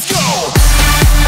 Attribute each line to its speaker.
Speaker 1: Let's go!